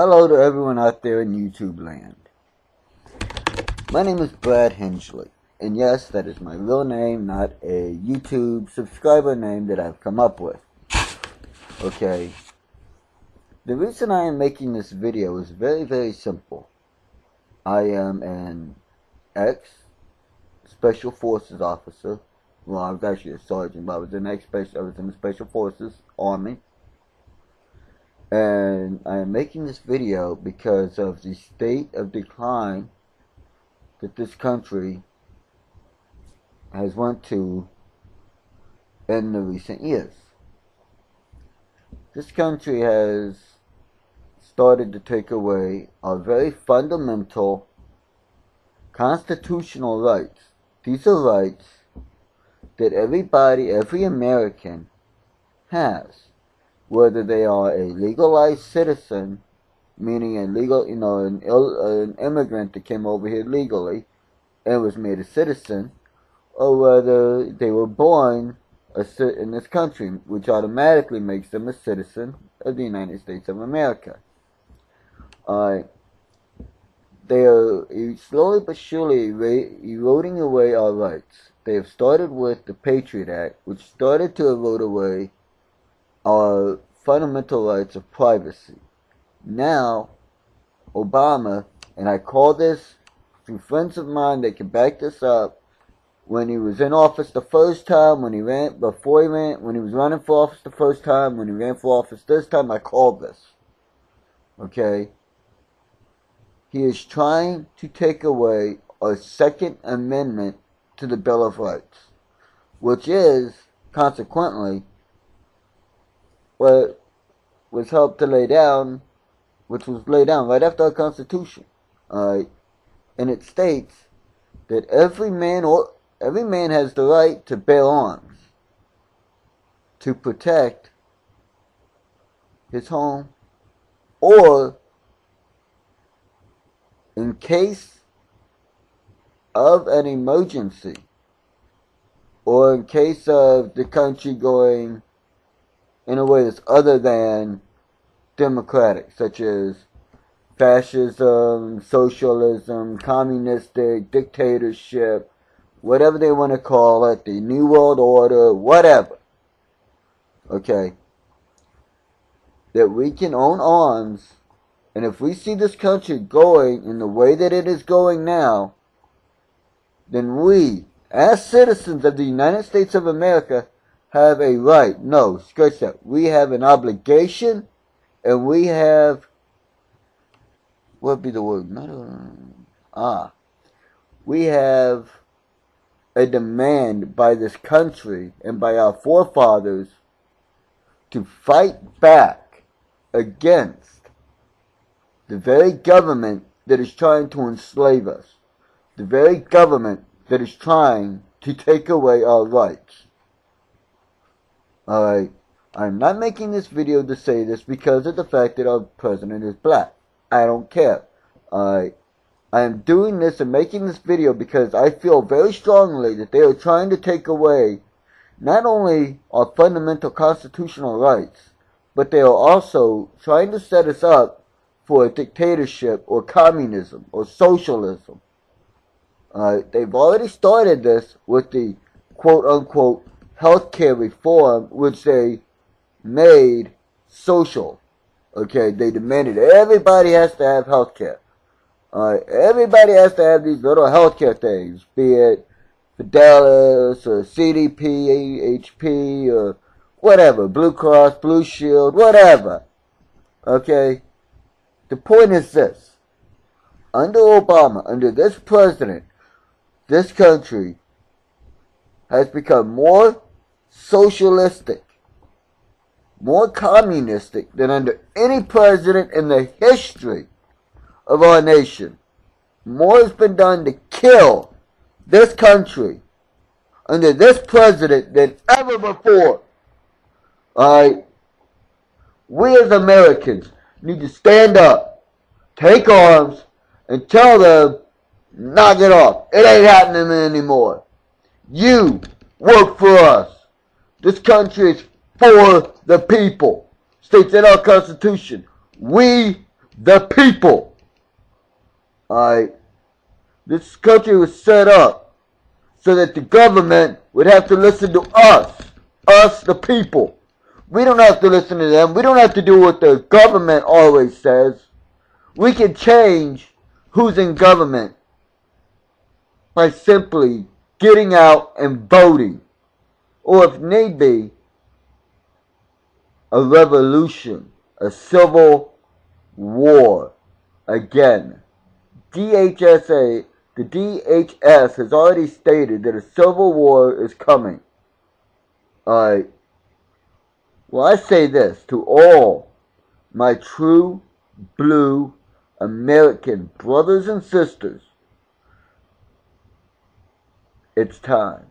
Hello to everyone out there in YouTube land. My name is Brad Hingeley, and yes, that is my real name, not a YouTube subscriber name that I've come up with. Okay. The reason I am making this video is very, very simple. I am an ex Special Forces officer. Well, I was actually a sergeant, but I was an ex I was in the Special Forces Army and I am making this video because of the state of decline that this country has went to in the recent years. This country has started to take away our very fundamental constitutional rights. These are rights that everybody, every American has whether they are a legalized citizen, meaning a legal, you know, an, an immigrant that came over here legally and was made a citizen, or whether they were born a, in this country, which automatically makes them a citizen of the United States of America. Uh, they are slowly but surely eroding away our rights. They have started with the Patriot Act, which started to erode away our fundamental rights of privacy. Now, Obama, and I call this through friends of mine that can back this up, when he was in office the first time, when he ran, before he ran, when he was running for office the first time, when he ran for office this time, I called this. Okay? He is trying to take away a Second Amendment to the Bill of Rights, which is, consequently, what was helped to lay down, which was laid down right after our Constitution. Alright? And it states that every man or every man has the right to bear arms to protect his home or in case of an emergency or in case of the country going in a way that's other than democratic, such as fascism, socialism, communistic, dictatorship, whatever they want to call it, the New World Order, whatever. Okay? That we can own arms, and if we see this country going in the way that it is going now, then we, as citizens of the United States of America, have a right. No, scratch that. We have an obligation and we have what be the word? Not a, ah. We have a demand by this country and by our forefathers to fight back against the very government that is trying to enslave us. The very government that is trying to take away our rights. Alright, I'm not making this video to say this because of the fact that our president is black. I don't care. Alright, I am doing this and making this video because I feel very strongly that they are trying to take away not only our fundamental constitutional rights, but they are also trying to set us up for a dictatorship or communism or socialism. They've already started this with the quote unquote healthcare reform, which they made social. Okay, they demanded everybody has to have healthcare. Uh, everybody has to have these little healthcare things, be it Fidelis or CDP, or whatever, Blue Cross, Blue Shield, whatever. Okay? The point is this. Under Obama, under this president, this country has become more socialistic, more communistic than under any president in the history of our nation. More has been done to kill this country under this president than ever before. Alright? We as Americans need to stand up, take arms, and tell them, knock it off. It ain't happening anymore. You work for us. This country is for the people. States in our Constitution. We the people. Alright? This country was set up so that the government would have to listen to us. Us, the people. We don't have to listen to them. We don't have to do what the government always says. We can change who's in government by simply getting out and voting. Or if need be, a revolution, a civil war. Again, DHSA, the DHS has already stated that a civil war is coming. Alright. Well, I say this to all my true blue American brothers and sisters. It's time.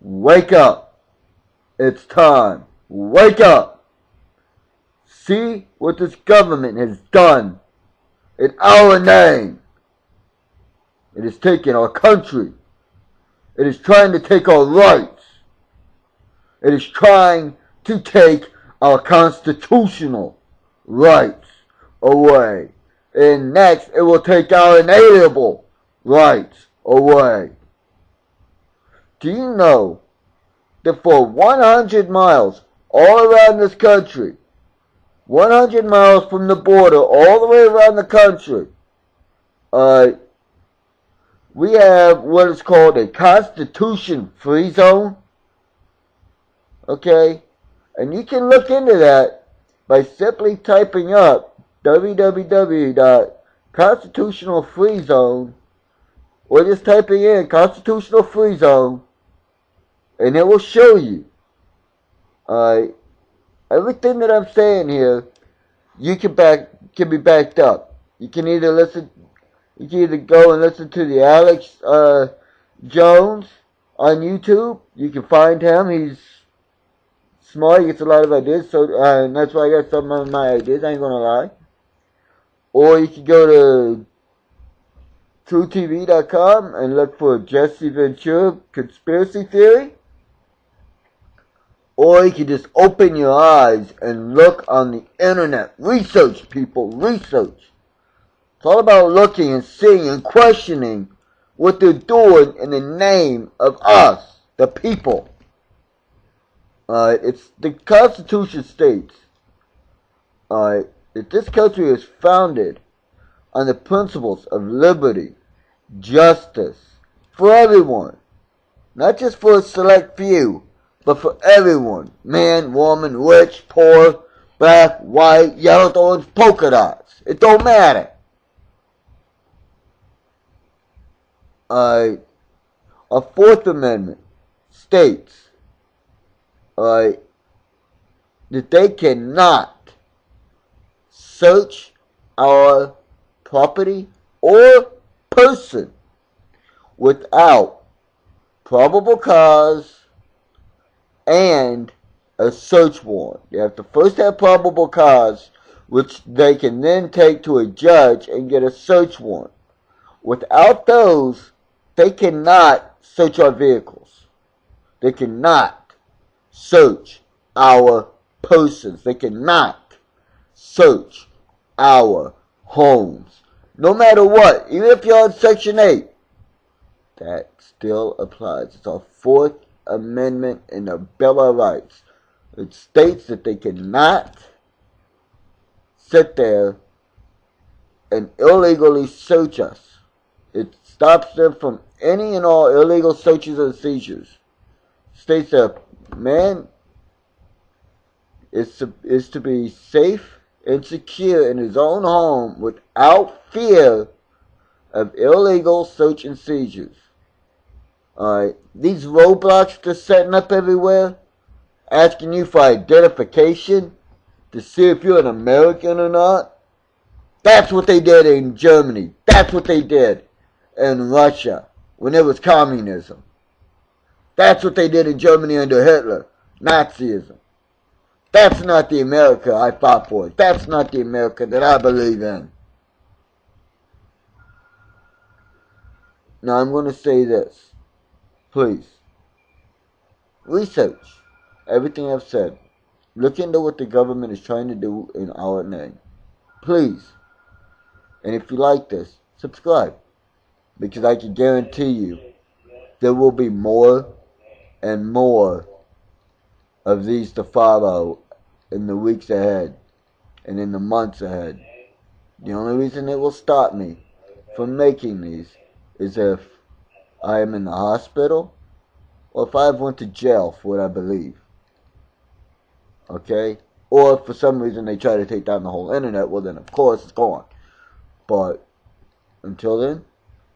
Wake up. It's time. Wake up. See what this government has done in our name. It is taking our country. It is trying to take our rights. It is trying to take our constitutional rights away. And next, it will take our inalienable rights away. Do you know for 100 miles all around this country, 100 miles from the border all the way around the country, uh, we have what is called a constitution free zone. Okay? And you can look into that by simply typing up www.constitutionalfreezone or just typing in constitutional free zone and it will show you. Everything that I'm saying here you can back can be backed up. You can either listen you can either go and listen to the Alex uh, Jones on YouTube. You can find him. He's smart. He gets a lot of ideas. So uh, that's why I got some of my ideas. I ain't gonna lie. Or you can go to TruTV.com and look for Jesse Ventura Conspiracy Theory. Or you can just open your eyes and look on the internet. Research, people, research. It's all about looking and seeing and questioning what they're doing in the name of us, the people. Uh, it's the Constitution states uh, that this country is founded on the principles of liberty, justice, for everyone, not just for a select few but for everyone man, woman, rich, poor, black, white, yellow, orange, polka dots. It don't matter. A Fourth Amendment states that they cannot search our property or person without probable cause and a search warrant. You have to first have probable cause, which they can then take to a judge and get a search warrant. Without those, they cannot search our vehicles. They cannot search our persons. They cannot search our homes. No matter what, even if you're on Section 8, that still applies. It's our fourth Amendment in the Bill of Rights. It states that they cannot sit there and illegally search us. It stops them from any and all illegal searches and seizures. States that man is to, is to be safe and secure in his own home without fear of illegal search and seizures. Alright, these roadblocks they're setting up everywhere, asking you for identification to see if you're an American or not. That's what they did in Germany. That's what they did in Russia when it was communism. That's what they did in Germany under Hitler, Nazism. That's not the America I fought for. That's not the America that I believe in. Now I'm going to say this. Please. Research everything I've said. Look into what the government is trying to do in our name. Please. And if you like this, subscribe. Because I can guarantee you there will be more and more of these to follow in the weeks ahead and in the months ahead. The only reason it will stop me from making these is if I am in the hospital or if I went to jail for what I believe. Okay? Or if for some reason they try to take down the whole internet, well then of course it's gone. But until then,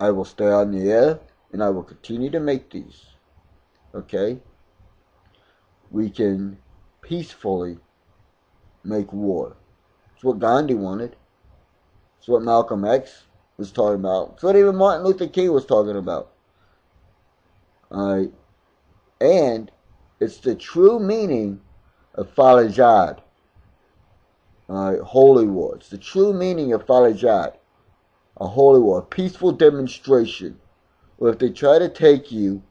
I will stay on the air and I will continue to make these. Okay? We can peacefully make war. It's what Gandhi wanted. It's what Malcolm X was talking about. It's what even Martin Luther King was talking about. Alright? And it's the true meaning of Falajad. Alright, holy war. It's the true meaning of Falajad. A holy war, a peaceful demonstration. Where if they try to take you,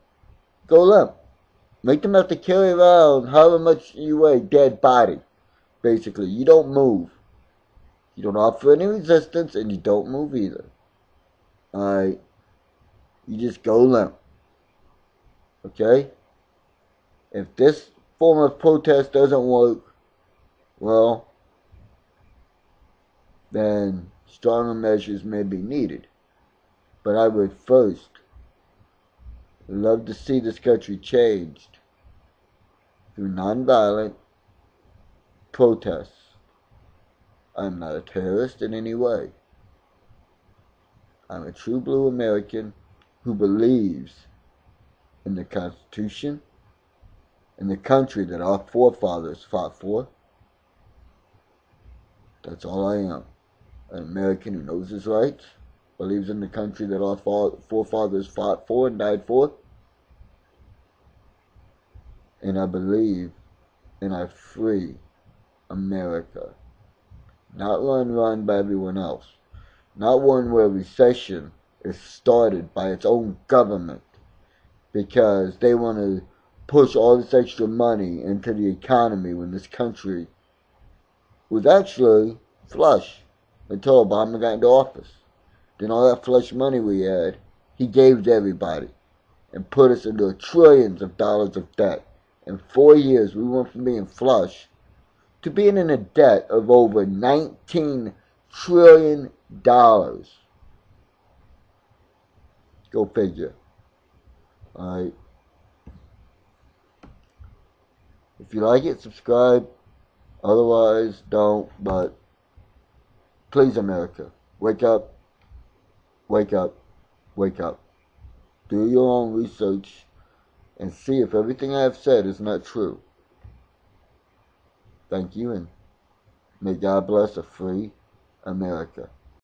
go limp. Make them have to carry around however much you weigh, dead body. Basically, you don't move. You don't offer any resistance, and you don't move either. Alright? You just go limp. Okay? If this form of protest doesn't work, well, then stronger measures may be needed. But I would first love to see this country changed through nonviolent protests. I'm not a terrorist in any way. I'm a true blue American who believes in the Constitution, in the country that our forefathers fought for. That's all I am. An American who knows his rights, believes in the country that our forefathers fought for and died for. And I believe in a free America. Not one run by everyone else. Not one where recession is started by its own government because they want to push all this extra money into the economy when this country was actually flush until Obama got into office. Then all that flush money we had, he gave to everybody and put us into trillions of dollars of debt. In four years, we went from being flush to being in a debt of over 19 trillion dollars. Go figure. Alright. If you like it, subscribe. Otherwise, don't. But please, America, wake up. Wake up. Wake up. Do your own research and see if everything I have said is not true. Thank you, and may God bless a free America.